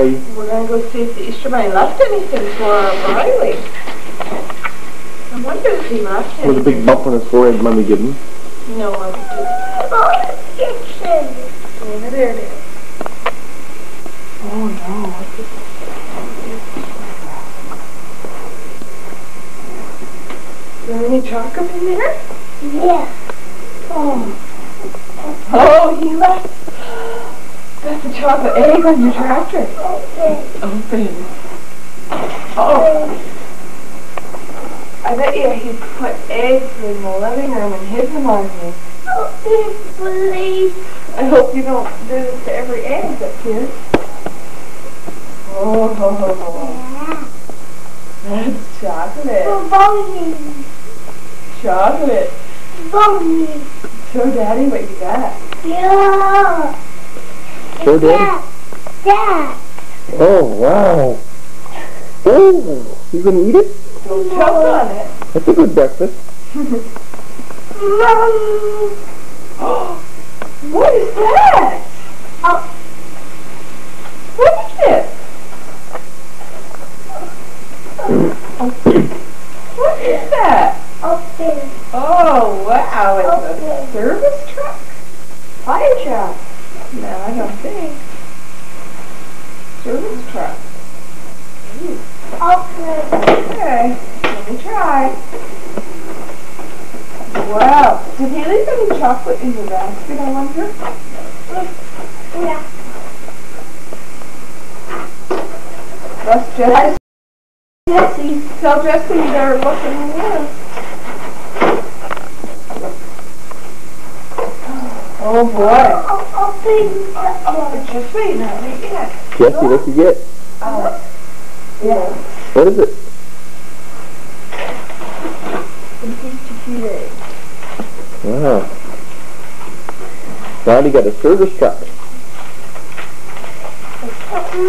Hey, We're gonna go see if the Easter Bunny left anything for Riley. I wonder if he left with a big bump on his forehead, mommy give him. No, I didn't. Oh, it's Yeah, there it is. Oh no, what's this? Is there any chocolate in there? Yeah. Oh. Oh, he left. That's a chocolate egg on your tractor. Okay. Open. Oh. I bet you he put eggs in the living room and hid them on me. Open, please. I hope you don't do this to every egg that's here. Oh, Yeah. that's chocolate. Bonnie. Chocolate. Bonnie. Show Daddy what you got. Yeah. Show Daddy. Dad. Dad. Oh, wow. Oh, you gonna eat it? Don't choke on it. That's a good breakfast. Mom. what is that? Oh, What is it? What is that? open. Oh, wow. It's a service truck? Fire truck. No, I don't think. Service truck. Open. Okay, let me try. Wow. Did he leave any chocolate in the basket, I wonder? Yeah. That's Jesse. Jesse, tell Jesse they're looking in. Oh boy. Open. Just wait now. Wait, yeah. Jesse, what you get? Oh. Yeah. What is it? Wow. Ronnie got a service truck.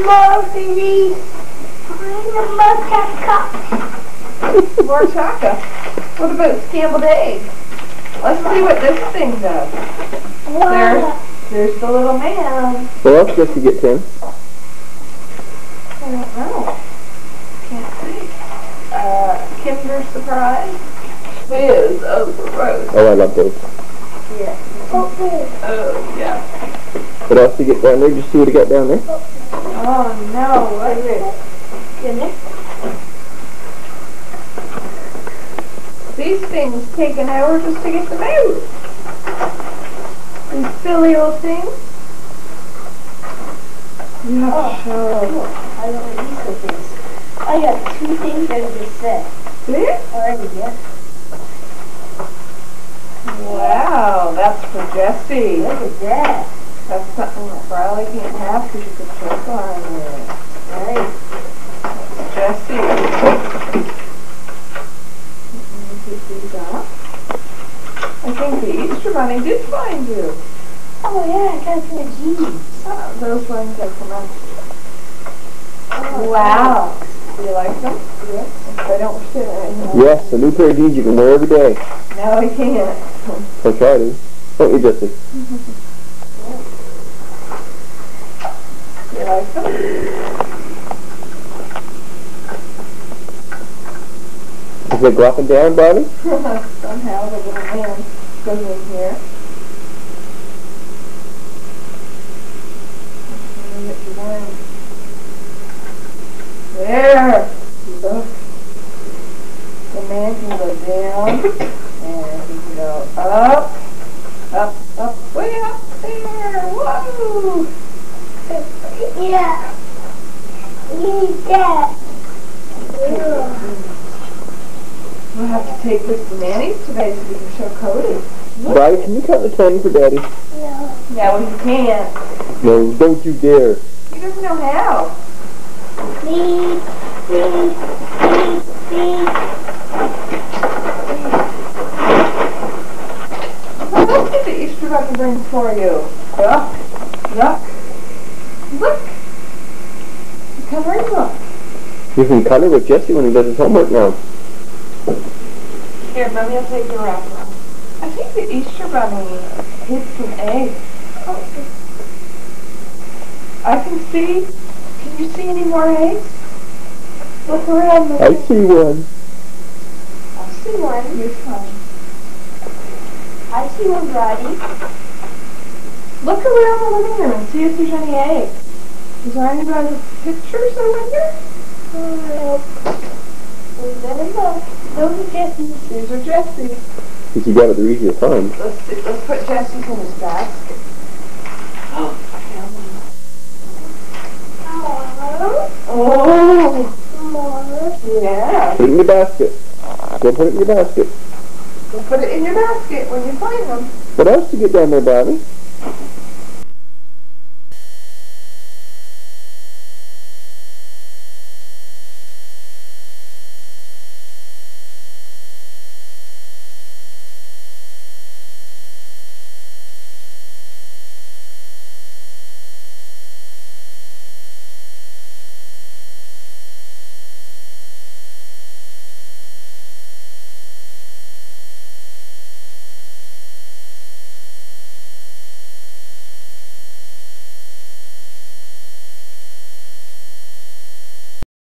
Marty. Bring the macaca. More chocolate. What about scrambled eggs? Let's see what this thing does. Wow. There's the little man. What else Jesse get, Tim? I don't know. Can't see. Uh, Kinder Surprise. Fizz over roast. Oh, I love those. Yeah. Open. Oh, yeah. What else you get down there? Did you see what he got down there? Oh, no. What is it? These things take an hour just to get them out. Silly old things. You have Oh. to show. I don't know these are things. I got two things out of this set. See? Already, yeah. Wow, that's for Jesse. Look at that. That's something that Riley can't have because you could choke on it. Right. Jesse. Let me pick these up. I think the Easter Bunny did find you. Oh, yeah, I got it from the jeans. Oh, uh, those ones are from us. Oh, Wow. Do you like them? Yeah. If they don't fit, I. Yes, a new pair of jeans you can wear every day. No, I can't. Or try to. Don't you, Jesse? You like them? Is it dropping down, Bonnie? Somehow the little man goes in here. There. Look. The man can go down and he can go up, up, up, way up there. Whoa! Yeah. Need that. Yeah. We'll have to take this to Manny's today so we can show Cody. Bonnie, can you count to ten for Daddy? Yeah. Yeah, well, he can't. No, don't you dare. He doesn't know how. Beep, beep, beep, beep. What else did the Easter Bunny bring for you? Look. Look. Look. Come right look. You can color with Jesse when he does his homework now. Here, Mommy will take the wrapper off. I think the Easter Bunny hid some eggs. Oh, I can see. Can you see any more eggs? Look around. I see one. I see one. You're fine. I see one, Brady. Look around the living room and see if there's any eggs. Is there anybody's pictures over here? We've got a look. Those are Jesse's. These are Jesse's. Because you got it, they're easy to find. Let's let's put Jesse's in his basket. Oh. Oh, yeah. Put it in your basket. Go put it in your basket. We'll put it in your basket when you find them. What else to get down there, Bobby?